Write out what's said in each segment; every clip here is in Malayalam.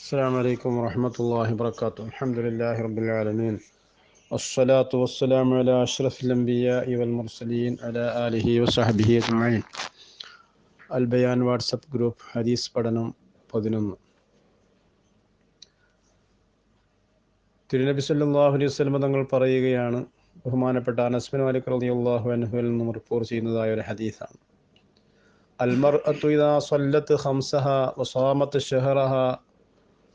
السلام عليكم ورحمة الله وبركاته الحمد لله رب العالمين والصلاة والسلام على أشرف الأنبياء والمرسلين على آله وصحبه أجمعين البيان വാട്സപ്പ് ഗ്രൂപ്പ് ഹദീസ് പഠനം പതിനൊന്ന് തിരുനബി സല്ലല്ലാഹു അലൈഹി വസല്ലം തങ്ങൾ പറയുകയാണ് ബഹുമാനപ്പെട്ട അനസ്ബിൻ മാലിക് റളിയല്ലാഹു അൻഹുവിൽ നിന്നും റിപ്പോർട്ട് ചെയ്യുന്നതായ ഒരു ഹദീസാണ് المرأة إذا صلت خمسها وصامت شهرها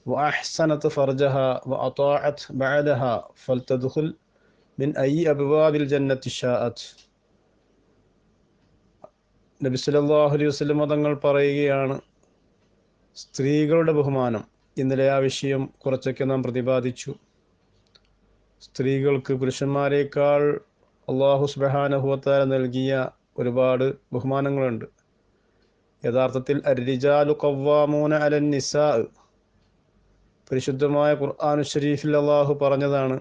وأحسنت فرجها وأطاعت بعدها فلتدخل من أي أبواب الجنة شاءت നബി സല്ലല്ലാഹു അലൈഹി വസല്ലം തങ്ങൾ പറയുകയാണ് സ്ത്രീകളുടെ ബഹുമാനം ഇന്നലെ ആ വിഷയം കുറച്ചൊക്കെ നാം പ്രതിപാദിച്ചു സ്ത്രീകൾക്ക് പുരുഷന്മാരെക്കാൾ അള്ളാഹു സുബ്ഹാനഹുവത്താല നൽകിയ ഒരുപാട് ബഹുമാനങ്ങളുണ്ട് യഥാർത്ഥത്തിൽ അരിജാലു കവ്വാമൂന അലൻ നിസാ പരിശുദ്ധമായ ഖുർആാനു ഷരീഫിൽ അള്ളാഹു പറഞ്ഞതാണ്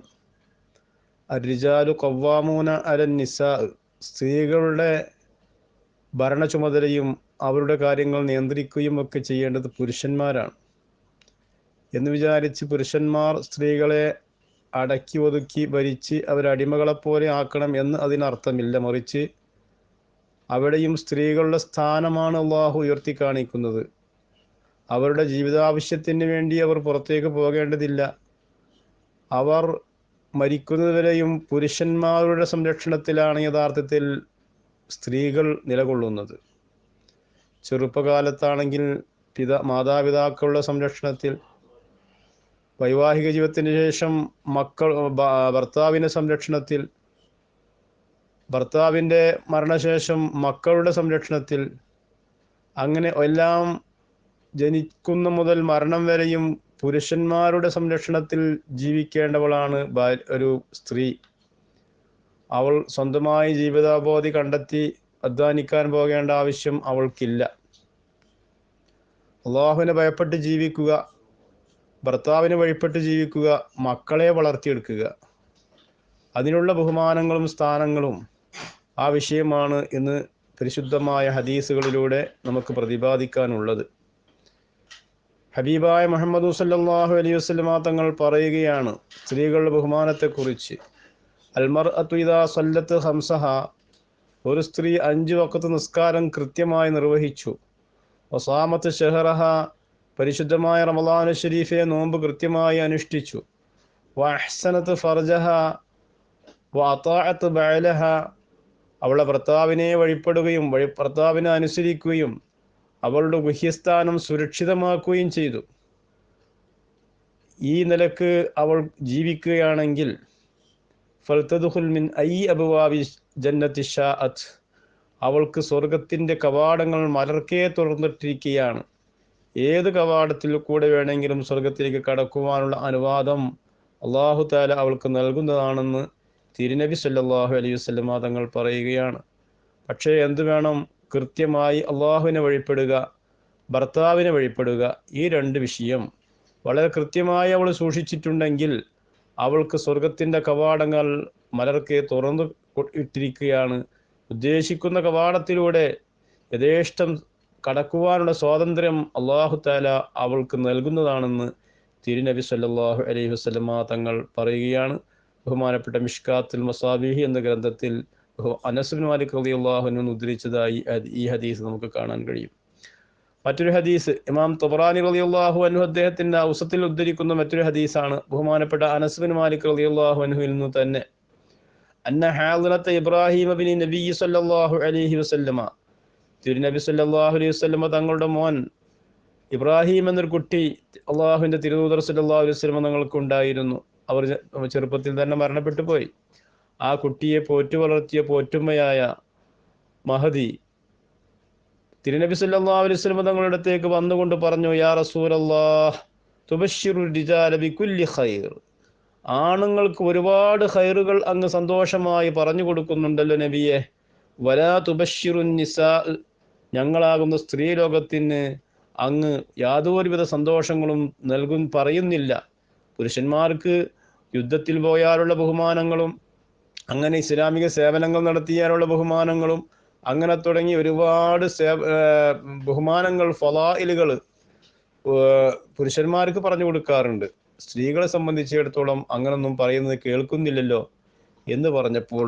അരിജാലു കവ്വാമൂന അലൻ നിസാ സ്ത്രീകളുടെ ഭരണ ചുമതലയും അവരുടെ കാര്യങ്ങൾ നിയന്ത്രിക്കുകയും ഒക്കെ ചെയ്യേണ്ടത് പുരുഷന്മാരാണ്. എന്ന് വിചാരിച്ച് പുരുഷന്മാർ സ്ത്രീകളെ അടക്കി ഒതുക്കി ഭരിച്ച് അവരടിമകളെപ്പോലെ ആക്കണം എന്ന് അതിനർത്ഥമില്ല. മറിച്ച് അവിടെയും സ്ത്രീകളുടെ സ്ഥാനമാണ് അള്ളാഹു ഉയർത്തി കാണിക്കുന്നത്. അവരുടെ ജീവിതാവശ്യത്തിന് വേണ്ടി അവർ പുറത്തേക്ക് പോകേണ്ടതില്ല. അവർ മരിക്കുന്നതുവരെയും പുരുഷന്മാരുടെ സംരക്ഷണത്തിലാണ് യഥാർത്ഥത്തിൽ സ്ത്രീകൾ നിലകൊള്ളുന്നത്. ചെറുപ്പകാലത്താണെങ്കിൽ പിതാ മാതാപിതാക്കളുടെ സംരക്ഷണത്തിൽ വൈവാഹിക ജീവിതത്തിന് ശേഷം മക്കൾ ഭർത്താവിന്റെ സംരക്ഷണത്തിൽ ഭർത്താവിന്റെ മരണശേഷം മക്കളുടെ സംരക്ഷണത്തിൽ അങ്ങനെ എല്ലാം ജനിക്കുന്ന മുതൽ മരണം വരെയും പുരുഷന്മാരുടെ സംരക്ഷണത്തിൽ ജീവിക്കേണ്ടവളാണ് ഒരു സ്ത്രീ. അവൾ സ്വന്തമായി ജീവിതാബോധി കണ്ടെത്തി അധ്വാനിക്കാൻ പോകേണ്ട ആവശ്യം അവൾക്കില്ല. അള്ളാഹുവിനെ ഭയപ്പെട്ട് ജീവിക്കുക ഭർത്താവിനെ വഴിപ്പെട്ട് ജീവിക്കുക മക്കളെ വളർത്തിയെടുക്കുക. അതിനുള്ള ബഹുമാനങ്ങളും സ്ഥാനങ്ങളും ആ വിഷയമാണ് ഇന്ന് പരിശുദ്ധമായ ഹദീസുകളിലൂടെ നമുക്ക് പ്രതിപാദിക്കാനുള്ളത്. ഹബീബായ മുഹമ്മദ് സല്ലാഹു അലൈഹി വസ്ലമ തങ്ങൾ പറയുകയാണ് സ്ത്രീകളുടെ ബഹുമാനത്തെക്കുറിച്ച്. അൽമർ അത്വിദ സല്ലത്ത് ഹംസഹ ഒരു സ്ത്രീ അഞ്ച് വക്കത്ത് നിസ്കാരം കൃത്യമായി നിർവഹിച്ചു. ഒസാമത്ത് ഷെഹറഹ പരിശുദ്ധമായ റമലാനു ഷരീഫെ നോമ്പ് കൃത്യമായി അനുഷ്ഠിച്ചു. വഹ്സനത്ത് ഫർജഹ വാത്താഅത്ത് ബഅലഹ അവളെ ഭർത്താവിനെ വഴിപ്പെടുകയും വഴി ഭർത്താവിനെ അനുസരിക്കുകയും അവളുടെ ഗുഹ്യസ്ഥാനം സുരക്ഷിതമാക്കുകയും ചെയ്തു. ഈ നിലയ്ക്ക് അവൾ ജീവിക്കുകയാണെങ്കിൽ ഫൽത്തദുഹുൽ മിൻ ഐ അബുവാബി ജന്നത്തി ഷാഅത്ത് അവൾക്ക് സ്വർഗത്തിന്റെ കവാടങ്ങൾ മലർക്കേ തുറന്നിട്ടിരിക്കുകയാണ്. ഏത് കവാടത്തിൽ കൂടെ വേണമെങ്കിലും സ്വർഗത്തിലേക്ക് കടക്കുവാനുള്ള അനുവാദം അള്ളാഹു താല അവൾക്ക് നൽകുന്നതാണെന്ന് തിരുനബി സല്ലാഹു അലൈഹി തങ്ങൾ പറയുകയാണ്. പക്ഷേ എന്ത് വേണം? കൃത്യമായി അള്ളാഹുവിനെ വഴിപ്പെടുക ഭർത്താവിനെ വഴിപ്പെടുക ഈ രണ്ട് വിഷയം. വളരെ കൃത്യമായി അവൾ സൂക്ഷിച്ചിട്ടുണ്ടെങ്കിൽ അവൾക്ക് സ്വർഗത്തിന്റെ കവാടങ്ങൾ മലർക്കെ തുറന്നു ഇട്ടിരിക്കുകയാണ്. ഉദ്ദേശിക്കുന്ന കവാടത്തിലൂടെ യഥേഷ്ടം കടക്കുവാനുള്ള സ്വാതന്ത്ര്യം അള്ളാഹു താല അവൾക്ക് നൽകുന്നതാണെന്ന് തിരുനബി സല്ലാഹു അലൈഹി വസ്ലമ തങ്ങൾ പറയുകയാണ്. ബഹുമാനപ്പെട്ട മിഷ്കാത്തുൽ മസാബിഹി എന്ന ഗ്രന്ഥത്തിൽ അനസുബിൻ മാലിക് റലി അള്ളാഹുവിന് ഉദ്ധരിച്ചതായി ഈ ഹദീസ് നമുക്ക് കാണാൻ കഴിയും. മറ്റൊരു ഹദീസ് ഇമാം തൊബറാനി അലി അള്ളാഹു അനു അദ്ദേഹത്തിന്റെ ഔസത്തിൽ ഉദ്ധരിക്കുന്ന മറ്റൊരു ഹദീസാണ്. ബഹുമാനപ്പെട്ട അനസുബിൻ മാലിക് അലി അള്ളാഹു അനുവിൽ നിന്ന് തന്നെ. അന്ന ഹാദിനത്തെ ഇബ്രാഹിം ബിൻ നബി സല്ലല്ലാഹു അലൈഹി വസല്ലമ. തിരുനബി സല്ലല്ലാഹു അലൈഹി വസല്ലമ തങ്ങളുടെ മോൻ ഇബ്രാഹിം എന്നൊരു കുട്ടി അള്ളാഹുവിന്റെ തിരുദൂതർ സല്ലല്ലാഹു അലൈഹി വസല്ലമ തങ്ങൾക്കുണ്ടായിരുന്നു. അവർ ചെറുപ്പത്തിൽ തന്നെ മരണപ്പെട്ടു പോയി. ആ കുട്ടിയെ പോറ്റു വളർത്തിയ പോറ്റുമ്മയായ മഹദി തിരുനബി സല്ലല്ലാഹു അലൈഹി വസല്ലം തങ്ങളുടെ അടുത്തേക്ക് വന്നുകൊണ്ട് പറഞ്ഞു യാ റസൂലല്ലാഹ് തുബശ്ശിറു റിജാല ബികുല്ലി ഖൈർ. ആണുങ്ങൾക്ക് ഒരുപാട് ഹൈറുകൾ അങ്ങ് സന്തോഷമായി പറഞ്ഞു കൊടുക്കുന്നുണ്ടല്ലോ നബിയെ. വലാ തുബശ്ശിറു നിസാ ഞങ്ങളാകുന്ന സ്ത്രീ ലോകത്തിന് അങ്ങ് യാതൊരുവിധ സന്തോഷങ്ങളും നൽകും പറയുന്നില്ല. പുരുഷന്മാർക്ക് യുദ്ധത്തിൽ പോയാലുള്ള ബഹുമാനങ്ങളും അങ്ങനെ ഇസ്ലാമിക സേവനങ്ങൾ നടത്തിയാനുള്ള ബഹുമാനങ്ങളും അങ്ങനെ തുടങ്ങി ഒരുപാട് സേവ ബഹുമാനങ്ങൾ ഫലായിലുകൾ പുരുഷന്മാർക്ക് പറഞ്ഞു കൊടുക്കാറുണ്ട്. സ്ത്രീകളെ സംബന്ധിച്ചിടത്തോളം അങ്ങനൊന്നും പറയുന്നത് കേൾക്കുന്നില്ലല്ലോ എന്ന് പറഞ്ഞപ്പോൾ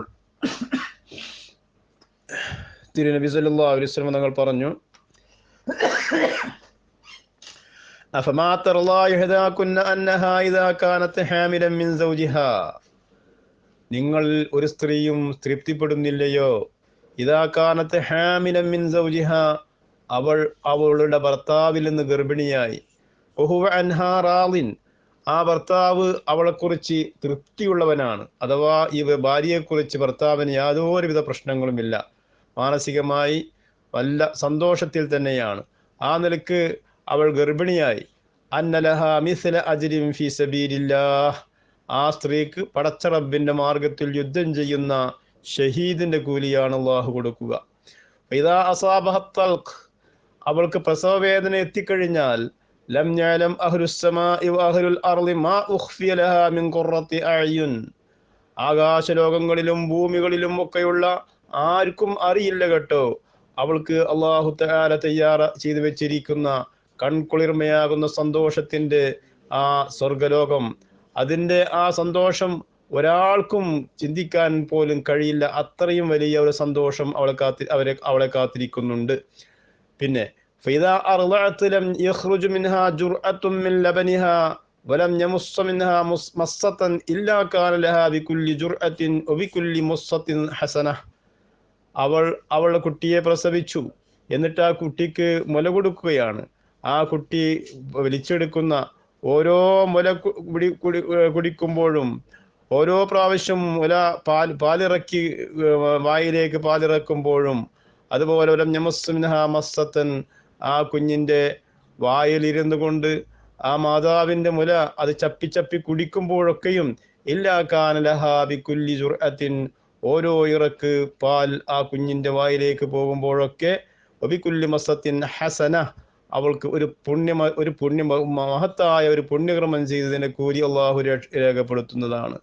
തിരുനബി സല്ലാ തങ്ങൾ പറഞ്ഞു അഫമാ തർലാ യഹദാ കുന്ന അന്നഹാ ഇദാ കാനത് ഹാമിലൻ മിൻ സൗജിഹാ. നിങ്ങൾ ഒരു സ്ത്രീയും തൃപ്തിപ്പെടുന്നില്ലയോ? ഇതാ കാനത്ത് ഹാമിലൻ മിൻ സൗജിഹ. അവൾ അവളുടെ ഭർത്താവിൽ നിന്ന് ഗർഭിണിയായി. ഒഹുവ ആ ഭർത്താവ് അവളെക്കുറിച്ച് തൃപ്തിയുള്ളവനാണ്. അഥവാ ഈ ഭാര്യയെക്കുറിച്ച് ഭർത്താവിന് യാതൊരുവിധ പ്രശ്നങ്ങളുമില്ല. മാനസികമായി വല്ല സന്തോഷത്തിൽ തന്നെയാണ്. ആ നിലയ്ക്ക് അവൾ ഗർഭിണിയായി. അന്നലഹ മിസ്ല അജ്രിൻ ഫി സബീലില്ലാഹ്. ആ സ്ത്രീക്ക് പടച്ച മാർഗത്തിൽ യുദ്ധം ചെയ്യുന്ന ഷഹീദിന്റെ കൂലിയാണ് അള്ളാഹു കൊടുക്കുക. ഇതാ അസാബഹ തൽഖ്. അവൾക്ക് പ്രസവവേദന എത്തിക്കഴിഞ്ഞാൽ ലം യഅലം അഹ്ലുസ്സമാഇ അഹ്ലുൽ അർളി മാ ലഹാ മിൻ ആകാശലോകങ്ങളിലും ഭൂമികളിലും ഒക്കെയുള്ള ആർക്കും അറിയില്ല കേട്ടോ. അവൾക്ക് അള്ളാഹു തആല തയ്യാറ ചെയ്തു വെച്ചിരിക്കുന്ന കൺകുളിർമയാകുന്ന സന്തോഷത്തിന്റെ ആ സ്വർഗലോകം അതിൻ്റെ ആ സന്തോഷം ഒരാൾക്കും ചിന്തിക്കാൻ പോലും കഴിയില്ല അത്രയും വലിയ ഒരു സന്തോഷം അവളെ കാത്തി അവരെ അവളെ കാത്തിരിക്കുന്നുണ്ട് പിന്നെ فإذا أرضعت لم يخرج منها جرأة من لبنها ولم يمص منها مصة إلا كان لها بكل جرأة وبكل مصة حسنة അവൾ അവളുടെ കുട്ടിയെ പ്രസവിച്ചു എന്നിട്ട് ആ കുട്ടിക്ക് മുല കൊടുക്കുകയാണ് ആ കുട്ടി വലിച്ചെടുക്കുന്ന ഓരോ മുല കുടി കുടി കുടിക്കുമ്പോഴും ഓരോ പ്രാവശ്യം മുല പാൽ പാലിറക്കി വായിലേക്ക് പാലിറക്കുമ്പോഴും അതുപോലെ ഒരു ഞമസ്മിൻഹ മസ്സത്തൻ ആ കുഞ്ഞിന്റെ വായിലിരുന്നു കൊണ്ട് ആ മാതാവിന്റെ മുല അത് ചപ്പി ചപ്പി കുടിക്കുമ്പോഴൊക്കെയും ഇല്ലാ കാനലഹാബി കുല്ലി ജുർഅത്തിൻ ഓരോ ഇറക്ക് പാൽ ആ കുഞ്ഞിന്റെ വായിലേക്ക് പോകുമ്പോഴൊക്കെ ഒബിക്കുല്ലി മസത്തിൻ ഹസന അവൾക്ക് ഒരു പുണ്യ ഒരു പുണ്യ മഹത്തായ ഒരു പുണ്യകർമ്മം ചെയ്തതിന്റെ കൂലി അള്ളാഹു രേഖപ്പെടുത്തുന്നതാണ്.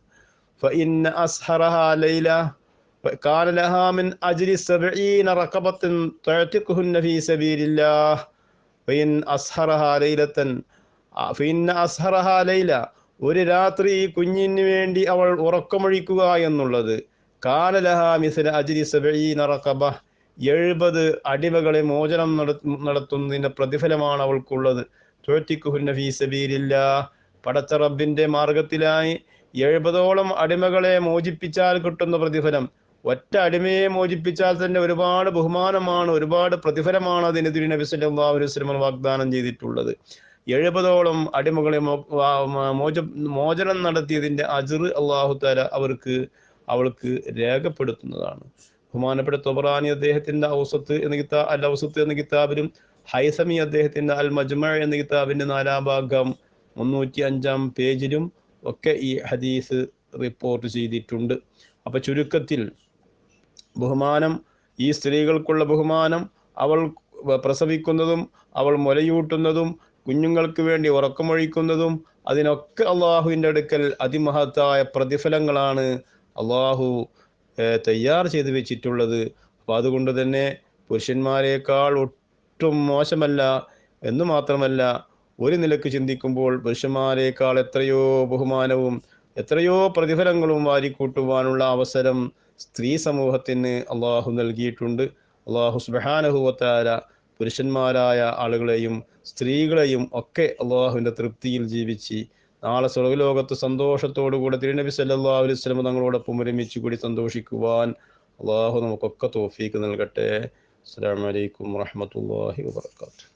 ഒരു രാത്രി ഈ കുഞ്ഞിന് വേണ്ടി അവൾ ഉറക്കമൊഴിക്കുക എന്നുള്ളത്. കാനലഹാ മിസ് അജിരി സബീ നറക്കബ എഴുപത് അടിമകളെ മോചനം നടത്തുന്നതിന്റെ പ്രതിഫലമാണ് അവൾക്കുള്ളത്. പടച്ച റബ്ബിന്റെ മാർഗത്തിലായി എഴുപതോളം അടിമകളെ മോചിപ്പിച്ചാൽ കിട്ടുന്ന പ്രതിഫലം. ഒറ്റ അടിമയെ മോചിപ്പിച്ചാൽ തന്നെ ഒരുപാട് ബഹുമാനമാണ് ഒരുപാട് പ്രതിഫലമാണ് അതിന് തിരുനബി അലൈഹി വസല്ലം വാഗ്ദാനം ചെയ്തിട്ടുള്ളത്. എഴുപതോളം അടിമകളെ മോച മോചനം നടത്തിയതിന്റെ അജിർ അള്ളാഹു താല അവർക്ക് അവൾക്ക് രേഖപ്പെടുത്തുന്നതാണ്. ബഹുമാനപ്പെട്ട തൊബറാനി അദ്ദേഹത്തിന്റെ ഔസത്ത് എന്ന കിതാ അൽ ഔസത്ത് എന്ന കിതാബിലും ഹൈസമി അദ്ദേഹത്തിന്റെ അൽ മജ്മ എന്ന കിതാബിന്റെ നാലാം ഭാഗം മുന്നൂറ്റി അഞ്ചാം പേജിലും ഒക്കെ ഈ ഹദീസ് റിപ്പോർട്ട് ചെയ്തിട്ടുണ്ട്. അപ്പൊ ചുരുക്കത്തിൽ ബഹുമാനം ഈ സ്ത്രീകൾക്കുള്ള ബഹുമാനം അവൾ പ്രസവിക്കുന്നതും അവൾ മുലയൂട്ടുന്നതും കുഞ്ഞുങ്ങൾക്ക് വേണ്ടി ഉറക്കമൊഴിക്കുന്നതും അതിനൊക്കെ അള്ളാഹുവിന്റെ അടുക്കൽ അതിമഹത്തായ പ്രതിഫലങ്ങളാണ് അള്ളാഹു തയ്യാർ ചെയ്തു വെച്ചിട്ടുള്ളത്. അപ്പോൾ അതുകൊണ്ട് തന്നെ പുരുഷന്മാരെക്കാൾ ഒട്ടും മോശമല്ല എന്ന് മാത്രമല്ല ഒരു നിലയ്ക്ക് ചിന്തിക്കുമ്പോൾ പുരുഷന്മാരെക്കാൾ എത്രയോ ബഹുമാനവും എത്രയോ പ്രതിഫലങ്ങളും വാരിക്കൂട്ടുവാനുള്ള അവസരം സ്ത്രീ സമൂഹത്തിന് അള്ളാഹു നൽകിയിട്ടുണ്ട്. അള്ളാഹു സുബാനഹുവത്താര പുരുഷന്മാരായ ആളുകളെയും സ്ത്രീകളെയും ഒക്കെ അള്ളാഹുവിന്റെ തൃപ്തിയിൽ ജീവിച്ച് നാളെ സ്വർഗലോകത്ത് സന്തോഷത്തോടുകൂടെ തിരുനബി സല്ലാ അലൈഹി സ്വലം തങ്ങളോടൊപ്പം ഒരുമിച്ച് കൂടി സന്തോഷിക്കുവാൻ അള്ളാഹു നമുക്കൊക്കെ തോഫീക്ക് നൽകട്ടെ. അസ്സാം വലൈക്കും വാഹമത്തല്ലാഹി വാത്തു